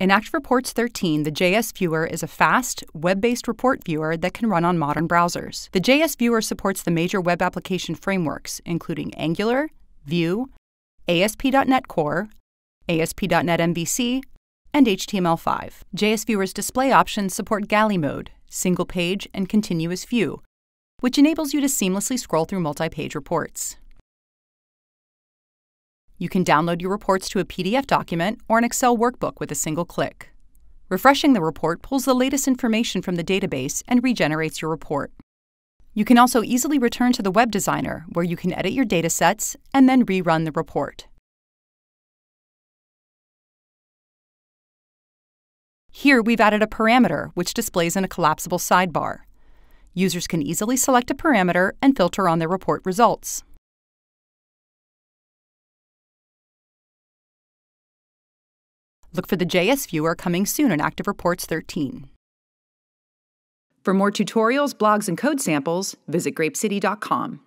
In ActiveReports 13, the JS Viewer is a fast, web based report viewer that can run on modern browsers. The JS Viewer supports the major web application frameworks, including Angular, Vue, ASP.NET Core, ASP.NET MVC, and HTML5. JS Viewer's display options support galley mode, single page, and continuous view, which enables you to seamlessly scroll through multi page reports. You can download your reports to a PDF document or an Excel workbook with a single click. Refreshing the report pulls the latest information from the database and regenerates your report. You can also easily return to the Web Designer, where you can edit your datasets and then rerun the report. Here we've added a parameter, which displays in a collapsible sidebar. Users can easily select a parameter and filter on their report results. Look for the JS Viewer coming soon in Active Reports 13. For more tutorials, blogs, and code samples, visit grapecity.com.